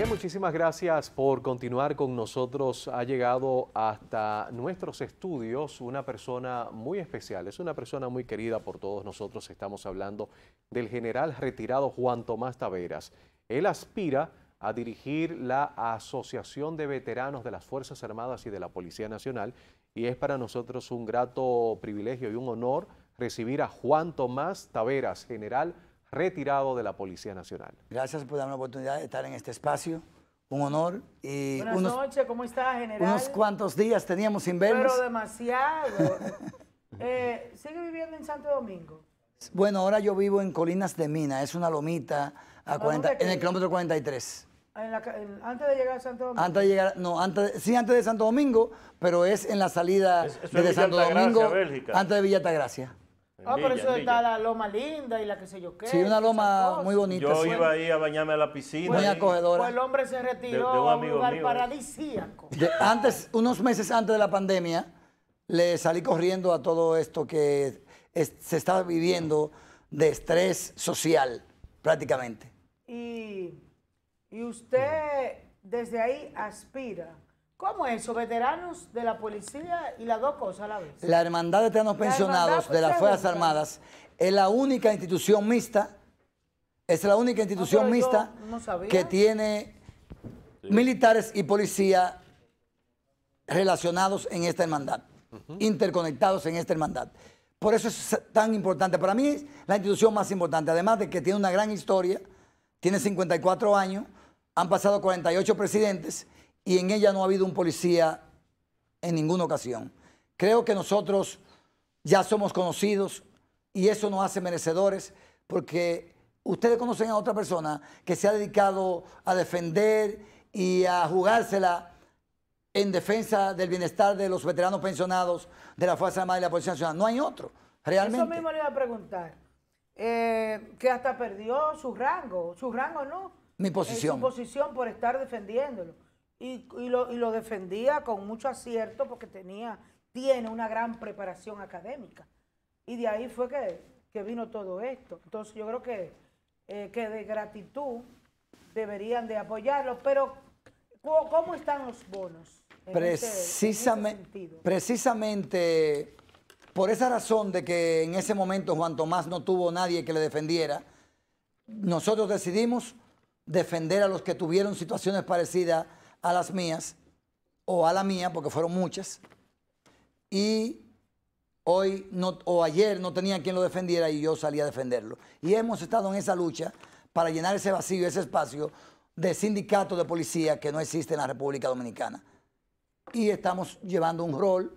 Bien, muchísimas gracias por continuar con nosotros. Ha llegado hasta nuestros estudios una persona muy especial, es una persona muy querida por todos nosotros. Estamos hablando del general retirado Juan Tomás Taveras. Él aspira a dirigir la Asociación de Veteranos de las Fuerzas Armadas y de la Policía Nacional y es para nosotros un grato privilegio y un honor recibir a Juan Tomás Taveras, general de la Policía Nacional. Gracias por darme la oportunidad de estar en este espacio. Un honor. Y Buenas unos, noches, ¿cómo está, general? unos cuantos días teníamos sin vernos. Pero demasiado. Eh, ¿Sigue viviendo en Santo Domingo? Bueno, ahora yo vivo en Colinas de Mina, es una lomita a 40 dónde en el kilómetro 43. En la ca- en- antes de llegar a Santo Domingo. Antes de llegar, no, antes, sí, antes de Santo Domingo, pero es en la salida desde Santo Domingo, antes de Villa Altagracia. Ah, pero Villa, eso en está la loma linda y la que sé yo qué. Sí, una loma muy bonita. Yo sí. iba ahí a bañarme a la piscina. Muy y- acogedora. Pues el hombre se retiró De- de un a un amigo lugar mío, paradisíaco. De- antes, unos meses antes de la pandemia, le salí corriendo a todo esto que es- se estaba viviendo de estrés social, prácticamente. Y, y usted desde ahí aspira. ¿Cómo es eso? Veteranos de la policía y las dos cosas a la vez. La Hermandad de Veteranos Pensionados de las Fuerzas. Armadas es la única institución mixta, es la única institución mixta no que tiene militares y policía relacionados en esta hermandad, interconectados en esta hermandad. Por eso es tan importante. Para mí es la institución más importante, además de que tiene una gran historia, tiene 54 años, han pasado 48 presidentes y en ella no ha habido un policía en ninguna ocasión. Creo que nosotros ya somos conocidos y eso nos hace merecedores porque ustedes conocen a otra persona que se ha dedicado a defender y a jugársela en defensa del bienestar de los veteranos pensionados de la Fuerza Armada y la Policía Nacional. No hay otro, Eso realmente. mismo le iba a preguntar. Eh, que hasta perdió su rango, su rango no. Mi Eh, posición. su posición por estar defendiéndolo. Y, y lo, y lo defendía con mucho acierto porque tenía, tiene una gran preparación académica. Y de ahí fue que, que vino todo esto. Entonces yo creo que, eh, que de gratitud deberían de apoyarlo. Pero, ¿cómo, están los bonos? en ese- en ese sentido? precisamente por esa razón de que en ese momento Juan Tomás no tuvo nadie que le defendiera, nosotros decidimos defender a los que tuvieron situaciones parecidas a las mías o a la mía, porque fueron muchas, y hoy no, o ayer no tenía quien lo defendiera y yo salí a defenderlo. Y hemos estado en esa lucha para llenar ese vacío, ese espacio de sindicatos de policía que no existe en la República Dominicana. Y estamos llevando un rol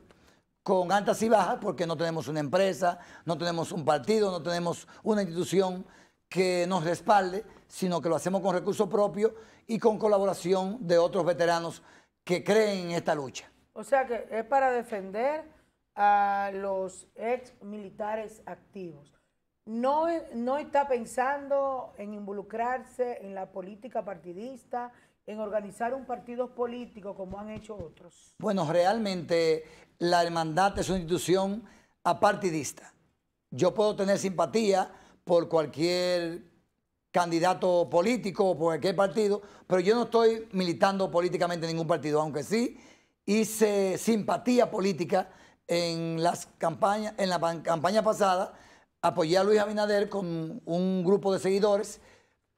con altas y bajas porque no tenemos una empresa, no tenemos un partido, no tenemos una institución que nos respalde, sino que lo hacemos con recursos propios y con colaboración de otros veteranos que creen en esta lucha. O sea que es para defender a los ex militares activos. No, no está pensando en involucrarse en la política partidista, en organizar un partido político como han hecho otros. Bueno, realmente la hermandad es una institución apartidista. Yo puedo tener simpatía por cualquier candidato político o por cualquier partido, pero yo no estoy militando políticamente en ningún partido, aunque sí hice simpatía política en las campañas, en la campaña pasada, apoyé a Luis Abinader con un grupo de seguidores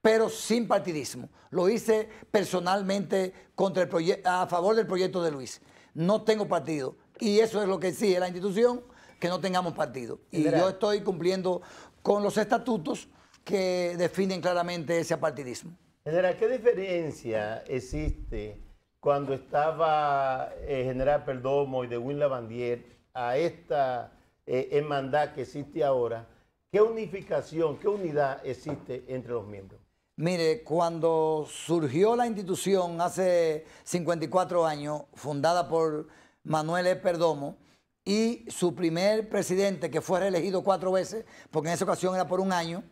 pero sin partidismo. Lo hice personalmente contra el a favor del proyecto de Luis. No tengo partido. Y eso es lo que exige la institución, que no tengamos partido. Y yo estoy cumpliendo con los estatutos que definen claramente ese apartidismo. General, ¿qué diferencia existe cuando estaba eh, General Perdomo y de Win Lavandier a esta eh, hermandad que existe ahora? ¿Qué unificación, qué unidad existe entre los miembros? Mire, cuando surgió la institución hace 54 años, fundada por Manuel E. Perdomo, y su primer presidente, que fue reelegido cuatro veces, porque en esa ocasión era por un año,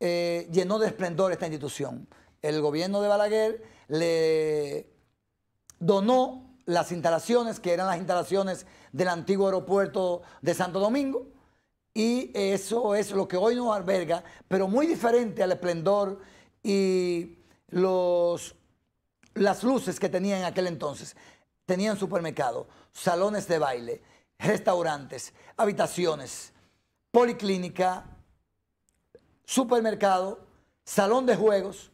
eh, llenó de esplendor esta institución. El gobierno de Balaguer le donó las instalaciones, que eran las instalaciones del antiguo aeropuerto de Santo Domingo, y eso es lo que hoy nos alberga, pero muy diferente al esplendor y los las luces que tenía en aquel entonces. Tenían supermercado, salones de baile, restaurantes, habitaciones, policlínica, supermercado, salón de juegos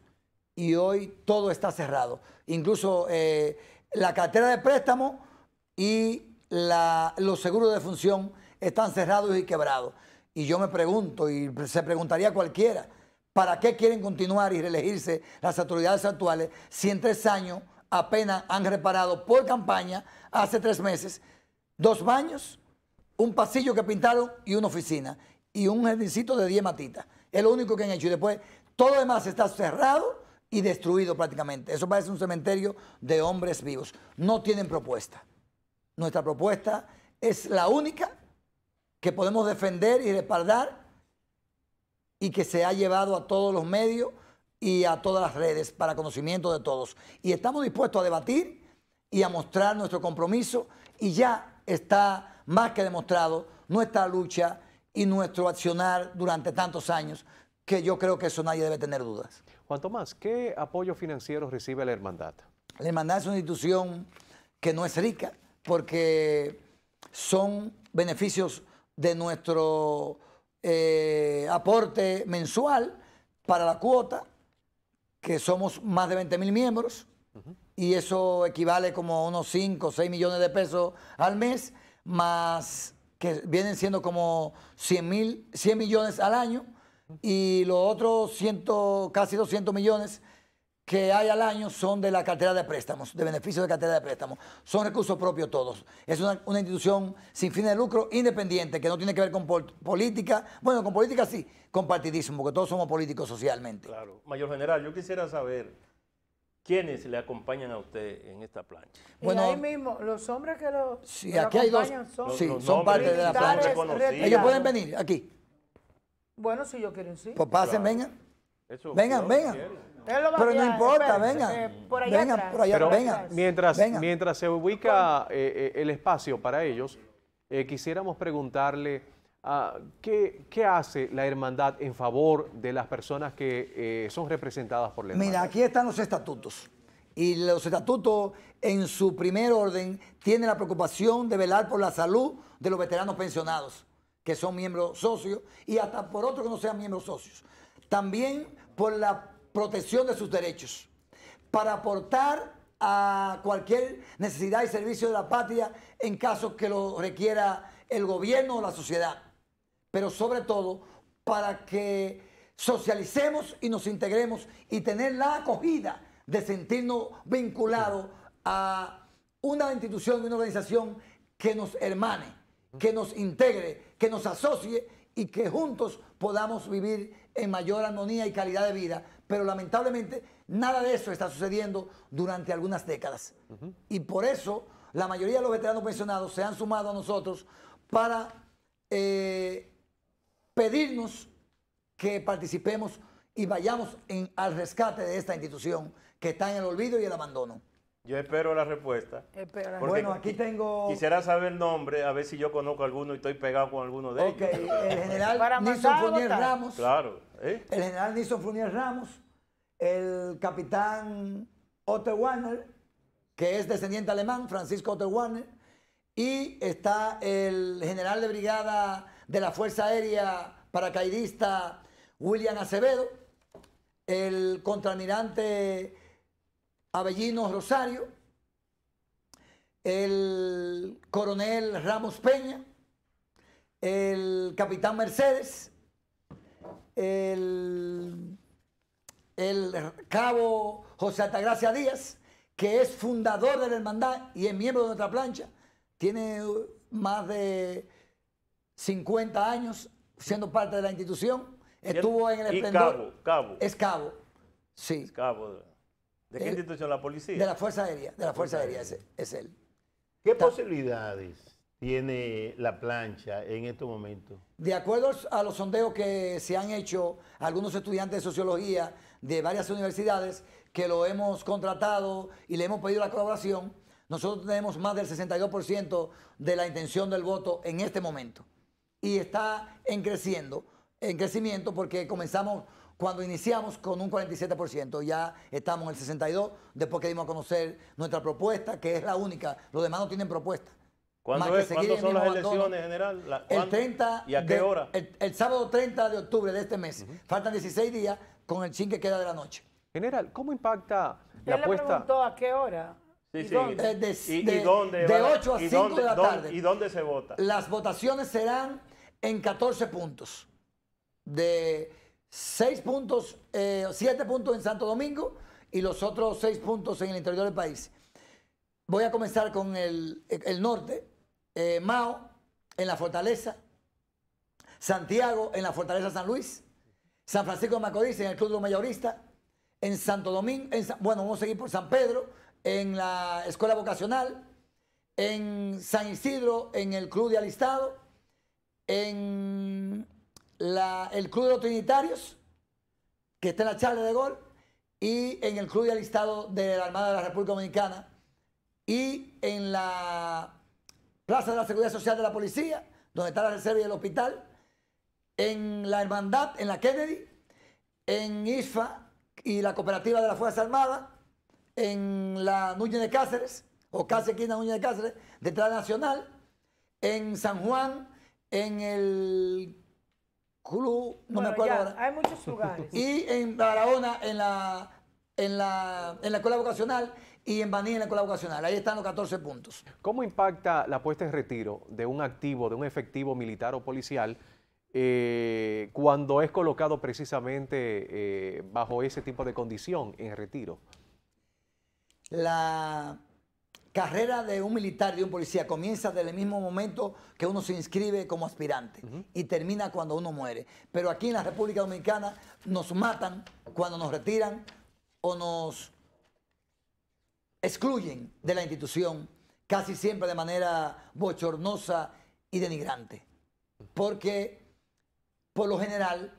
y hoy todo está cerrado. Incluso eh, la cartera de préstamo y los seguros de función están cerrados y quebrados. Y yo me pregunto, y se preguntaría cualquiera, ¿para qué quieren continuar y reelegirse las autoridades actuales si en tres años apenas han reparado por campaña, hace tres meses, dos baños, un pasillo que pintaron y una oficina y un jardincito de 10 matitas. Es lo único que han hecho. Y después todo lo demás está cerrado y destruido prácticamente. Eso parece un cementerio de hombres vivos. No tienen propuesta. Nuestra propuesta es la única que podemos defender y respaldar y que se ha llevado a todos los medios y a todas las redes para conocimiento de todos. Y estamos dispuestos a debatir y a mostrar nuestro compromiso y ya está más que demostrado nuestra lucha y nuestro accionar durante tantos años que yo creo que eso nadie debe tener dudas. Juan Tomás, ¿qué apoyo financiero recibe la hermandad? La hermandad es una institución que no es rica porque son beneficios de nuestro eh, aporte mensual para la cuota, que somos más de 20 mil miembros, y eso equivale como a unos 5 o 6 millones de pesos al mes, más que vienen siendo como 100, mil, 100 millones al año, y los otros 100, casi 200 millones que hay al año son de la cartera de préstamos, de beneficios de cartera de préstamos. Son recursos propios todos. Es una, una institución sin fines de lucro, independiente, que no tiene que ver con pol- política. Bueno, con política sí, con partidismo, porque todos somos políticos socialmente. Claro. Mayor General, yo quisiera saber quiénes le acompañan a usted en esta plancha. Bueno, y ahí mismo, los hombres que lo, Sí, que lo aquí hay dos. acompañan son... Sí, Los son nombres parte de la plancha. Ellos pueden venir aquí. Bueno, si yo quiero sí. Pues pasen, vengan. Eso, Vengan, vengan. quieren. Pero no importa, espérate, vengan. eh, por allá vengan, atrás. por allá, Pero vengan. mientras, vengan. mientras se ubica eh, eh, el espacio para ellos, eh, quisiéramos preguntarle ah, ¿qué, qué hace la hermandad en favor de las personas que eh, son representadas por la hermandad. Mira, aquí están los estatutos. Y los estatutos, en su primer orden, tienen la preocupación de velar por la salud de los veteranos pensionados, que son miembros socios, y hasta por otros que no sean miembros socios. También por la protección de sus derechos, para aportar a cualquier necesidad y servicio de la patria en caso que lo requiera el gobierno o la sociedad pero sobre todo para que socialicemos y nos integremos y tener la acogida de sentirnos vinculados a una institución y una organización que nos hermane, que nos integre, que nos asocie y que juntos podamos vivir en mayor armonía y calidad de vida. Pero lamentablemente nada de eso está sucediendo durante algunas décadas. Y por eso la mayoría de los veteranos pensionados se han sumado a nosotros para eh, pedirnos que participemos y vayamos en- al rescate de esta institución que está en el olvido y el abandono. Yo espero la respuesta. Espera. Bueno, aquí tengo- Quisiera saber el nombre, a ver si yo conozco alguno y estoy pegado con alguno de Ok, ellos. el general Nilson votar. Ramos, Claro. ¿eh? el general Nilson Fournier Ramos, el capitán Otto Warner, que es descendiente alemán, Francisco Otto Warner, y está el general de brigada de la Fuerza Aérea paracaidista William Acevedo, el contraalmirante Avellino Rosario, el coronel Ramos Peña, el capitán Mercedes, el, el cabo José Altagracia Díaz, que es fundador de la hermandad y es miembro de nuestra plancha, tiene más de 50 años siendo parte de la institución, estuvo en el Y esplendor. cabo, cabo. Es cabo, sí, Cabo. ¿De, ¿de qué El- institución? ¿La policía? de la Fuerza Aérea, de la Fuerza Aérea es, es él. ¿Qué posibilidades tiene la plancha en estos momentos? De acuerdo a los sondeos que se han hecho algunos estudiantes de sociología de varias universidades que lo hemos contratado y le hemos pedido la colaboración, nosotros tenemos más del 62% de la intención del voto en este momento. Y está en creciendo. en crecimiento porque comenzamos cuando iniciamos con un 47%, ya estamos en el 62% después que dimos a conocer nuestra propuesta, que es la única, los demás no tienen propuesta. ¿Cuándo, es- ¿cuándo el son las abandono. elecciones, general? La- El ¿cuándo? 30 ¿Y a qué de- hora? El, el sábado 30 de octubre de este mes. Faltan 16 días con el chin que queda de la noche. General, ¿cómo impacta la Él le apuesta? preguntó a qué hora. Eh, de- ¿Y, y de- dónde de va la- 8 a y 5 dónde- de la dónde- tarde. ¿Y dónde se vota? Las votaciones serán en 14 puntos. De 6 puntos, 7 puntos en Santo Domingo y los otros 6 puntos en el interior del país. Voy a comenzar con el, el norte. Eh, Mao en la Fortaleza. Santiago en la Fortaleza San Luis. San Francisco de Macorís en el Club de los Mayoristas. En Santo Domingo, en bueno, vamos a seguir por San Pedro, en la Escuela Vocacional. En San Isidro, en el Club de Alistado. En la- el Club de los Trinitarios, que está en la Charla de Gol. Y en el Club de Alistado de la Armada de la República Dominicana. Y en la Plaza de la Seguridad Social de la Policía, donde está la reserva y el hospital, en la Hermandad, en la Kennedy, en ISFA y la Cooperativa de la Fuerza Armada, en la Núñez de Cáceres, o casi aquí en la Núñez de Cáceres, detrás de Nacional, en San Juan, en el Club, no me Bueno, acuerdo ya, ahora, Hay muchos lugares. y en Barahona, en la, en la, en la Escuela Vocacional, y en Baní, en la Escuela Vocacional. Ahí están los 14 puntos. ¿Cómo impacta la puesta en retiro de un activo, de un efectivo militar o policial, eh, cuando es colocado precisamente eh, bajo ese tipo de condición en retiro? La carrera de un militar, de un policía, comienza desde el mismo momento que uno se inscribe como aspirante y termina cuando uno muere. Pero aquí en la República Dominicana nos matan cuando nos retiran o nos excluyen de la institución, casi siempre de manera bochornosa y denigrante. Porque por lo general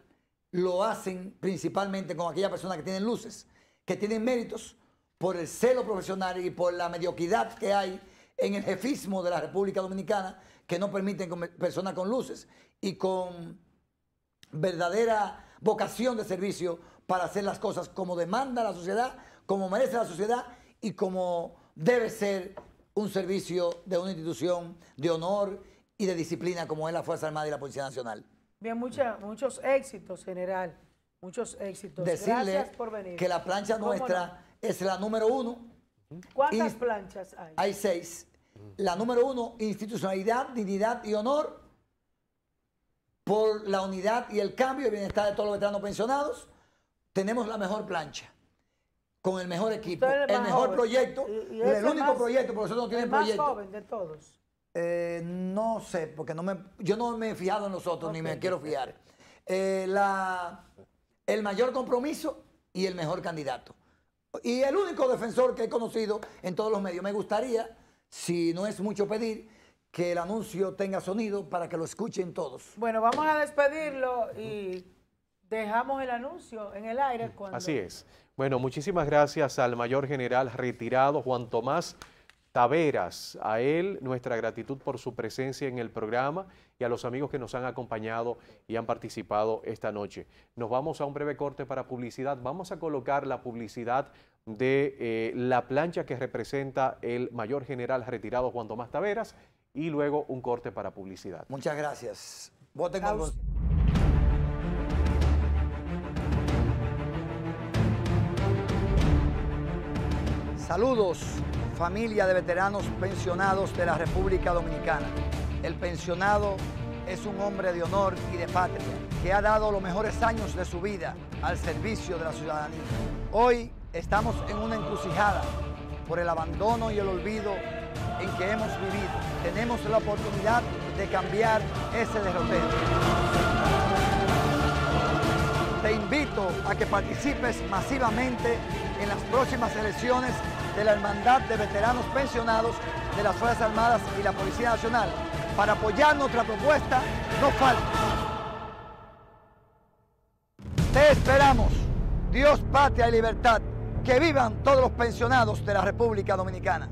lo hacen principalmente con aquellas personas que tienen luces, que tienen méritos por el celo profesional y por la mediocridad que hay en el jefismo de la República Dominicana, que no permiten personas con luces y con verdadera vocación de servicio para hacer las cosas como demanda la sociedad, como merece la sociedad y como debe ser un servicio de una institución de honor y de disciplina como es la Fuerza Armada y la Policía Nacional. Bien, mucha- muchos éxitos, general. Muchos éxitos. Decirle Gracias por venir. que la plancha ¿Cómo nuestra es la número uno, no? ¿Cuántas y- planchas hay? hay seis. La número uno, institucionalidad, dignidad y honor por la unidad y el cambio y bienestar de todos los veteranos pensionados. Tenemos la mejor plancha, con el mejor equipo, el más mejor joven. proyecto, Y- y el único más- proyecto, porque nosotros no el tienen más proyecto. joven de todos. Eh, no sé, porque no me, yo no me he fijado en los otros, ni me quiero fiar. Eh, la- el mayor compromiso y el mejor candidato. Y el único defensor que he conocido en todos los medios. Me gustaría, si no es mucho pedir, que el anuncio tenga sonido para que lo escuchen todos. Bueno, vamos a despedirlo y dejamos el anuncio en el aire cuando... Así es. Bueno, muchísimas gracias al mayor general retirado Juan Tomás Taveras. A él nuestra gratitud por su presencia en el programa y a los amigos que nos han acompañado y han participado esta noche. Nos vamos a un breve corte para publicidad. Vamos a colocar la publicidad de eh, la plancha que representa el mayor general retirado Juan Tomás Taveras y luego un corte para publicidad. Muchas gracias. Voten con. Saludos, familia de veteranos pensionados de la República Dominicana. El pensionado es un hombre de honor y de patria que ha dado los mejores años de su vida al servicio de la ciudadanía. Hoy estamos en una encrucijada por el abandono y el olvido en que hemos vivido. Tenemos la oportunidad de cambiar ese derrotero. Te invito a que participes masivamente en las próximas elecciones de la Hermandad de Veteranos Pensionados de las Fuerzas Armadas y la Policía Nacional. Para apoyar nuestra propuesta, no faltes. Te esperamos. Dios, patria y libertad. Que vivan todos los pensionados de la República Dominicana.